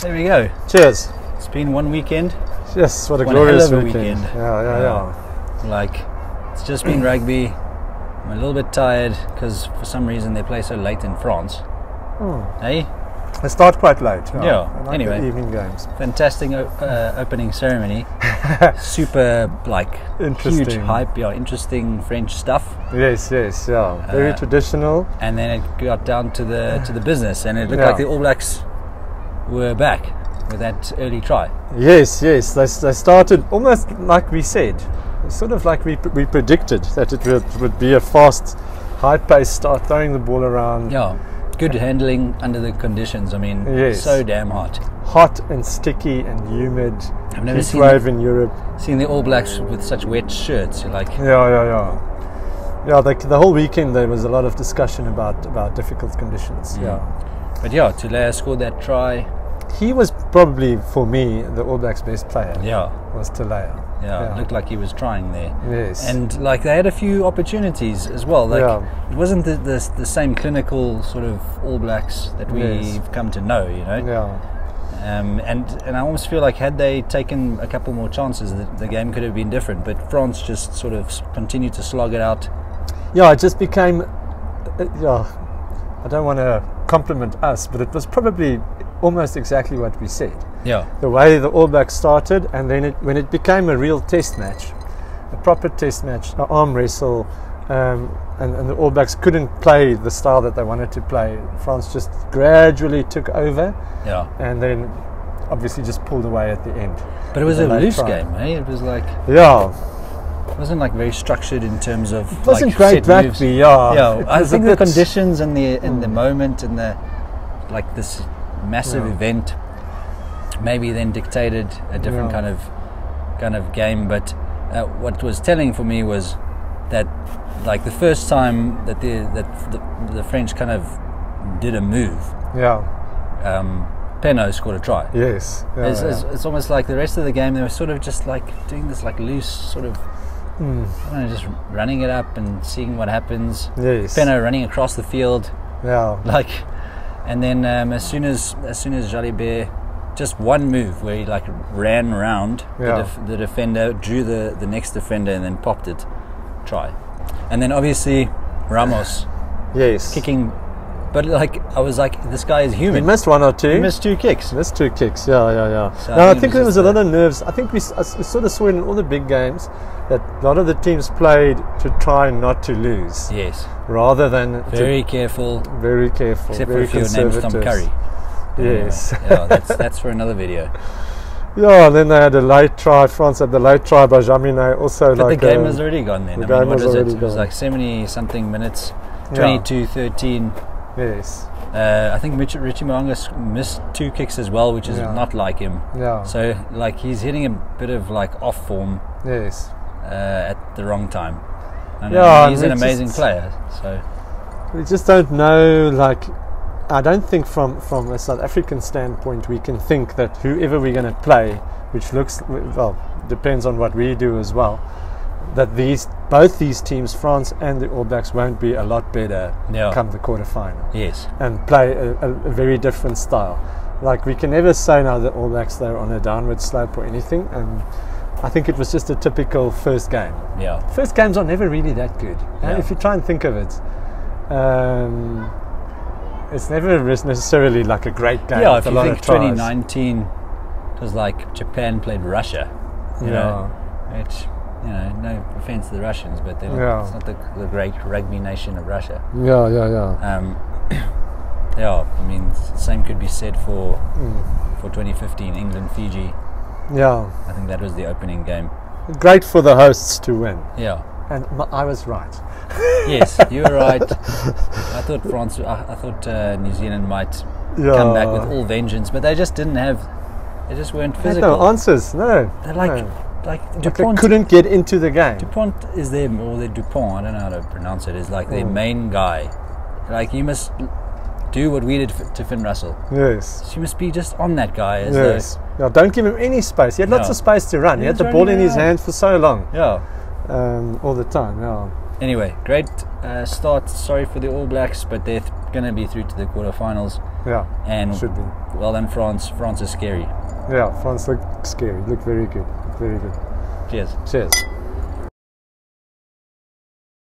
There we go. Cheers. It's been one weekend. Yes, what a One glorious hell of a weekend. weekend. Yeah, yeah, Yeah. yeah. Like, it's just been rugby. I'm a little bit tired because for some reason they play so late in France. Hmm. Hey, They start quite late. Yeah. Yeah, like anyway. evening games. fantastic uh, opening ceremony. Super, like, huge hype. Yeah, interesting French stuff. Yes, yes, yeah. Very Uh, traditional. And then it got down to the to the business, and it looked Yeah. like the All Blacks were back with that early try. Yes, yes. They, they started almost like we said, sort of like we, we predicted that it would, would be a fast, high pace start, throwing the ball around. Yeah, good handling under the conditions. I mean, Yes. so damn hot. Hot and sticky and humid. I've never Heat seen wave in Europe. Seeing the All Blacks with such wet shirts, you're like, Yeah, yeah, yeah. Yeah, the, the whole weekend there was a lot of discussion about, about difficult conditions. Mm. Yeah. but yeah, Telea scored that try. He was probably, for me, the All Blacks' best player. Yeah, Was Telea. yeah, it looked like he was trying there. Yes. And like they had a few opportunities as well. Like Yeah. it wasn't the, the the same clinical sort of All Blacks that we've Yes. come to know, you know. yeah. Um, and and I almost feel like had they taken a couple more chances, the, the game could have been different. But France just sort of continued to slog it out. Yeah, it just became. Uh, yeah, I don't want to compliment us, but it was probably almost exactly what we said. Yeah, The way the All Blacks started, and then it, when it became a real test match, a proper test match, an arm wrestle, um, and, and the All Blacks couldn't play the style that they wanted to play. France just gradually took over, yeah. and then obviously just pulled away at the end. But it was a loose try. game, eh? It was like Yeah, it wasn't like very structured in terms of. it wasn't like, great set moves. Yeah, Yeah, I think the conditions and the in the moment and the like this massive Yeah. event maybe then dictated a different Yeah. kind of kind of game. But uh, what was telling for me was that like the first time that the that the, the French kind of did a move, Yeah. um, Penaud scored a try. Yes. Yeah, It's, it's, it's almost like the rest of the game they were sort of just like doing this like loose sort of Mm, I don't know, just running it up and seeing what happens. yes. Penaud running across the field, Yeah. like, and then um, as soon as as soon as Jalibert, just one move where he like ran around Yeah. the, def- the defender, drew the the next defender, and then popped it, try, and then obviously Ramos Yes. kicking, but like I was like, this guy is human. He missed one or two. He missed two kicks. Missed two kicks. Yeah, yeah, yeah. So I no, I think it was there was a lot of nerves. I think we, s- we sort of saw it in all the big games that a lot of the teams played to try not to lose, Yes, rather than very careful. very careful, Except for very if your name's Tom conservative. Curry. Yes. Anyway, yeah, that's that's for another video. Yeah, and then they had a late try. France had the late try by Jaminet. Also, But like the game uh, was already gone then. the I mean, game what was is it? already It was like 70 something minutes, Yeah. 22 13. yes, Uh, I think Richie, Richie Mo'unga missed two kicks as well, which is Yeah. not like him. yeah, So, like, he's hitting a bit of like off form yes. uh, at the wrong time. And Yeah, uh, he's an amazing just- player. So, We just don't know. Like, I don't think from from a South African standpoint we can think that whoever we're going to play, which looks well depends on what we do as well, that these both these teams, France and the All Blacks, won't be a lot better Yeah. come the quarterfinal yes. and play a, a, very different style. Like we can never say now that All Blacks they're on a downward slope or anything, and I think it was just a typical first game. Yeah. First games are never really that good. And Yeah. if you try and think of it, um, it's never necessarily like a great game. Yeah, if you think 2019 it was like Japan played Russia, you know, which, you know, no offense to the Russians, but they're not, Yeah. it's not the, the great rugby nation of Russia. Yeah, yeah, yeah. Um, yeah, I mean, same could be said for Mm. for 2015 England Fiji. Yeah. I think that was the opening game. Great for the hosts to win. Yeah. And m- I was right. Yes, you were right. I thought France, I, I thought uh, New Zealand might Yeah. come back with all vengeance, but they just didn't have. They just weren't physical. no answers. No. They're like no like Dupont they couldn't get into the game. Dupont is their their Dupont. I don't know how to pronounce it. Is like their mm. main guy. Like you must do what we did to Finn Russell. Yes. she must be just on that guy. yes. Now don't give him any space. He had no. lots of space to run. He, he had the ball in his hands for so long. Yeah. Um, all the time. Yeah. Anyway, great uh, start. Sorry for the All Blacks, but they're th- going to be through to the quarterfinals. Yeah. And should be. Well then, France. France is scary. Yeah, France looks scary. Look very good. Very good. Cheers. Cheers.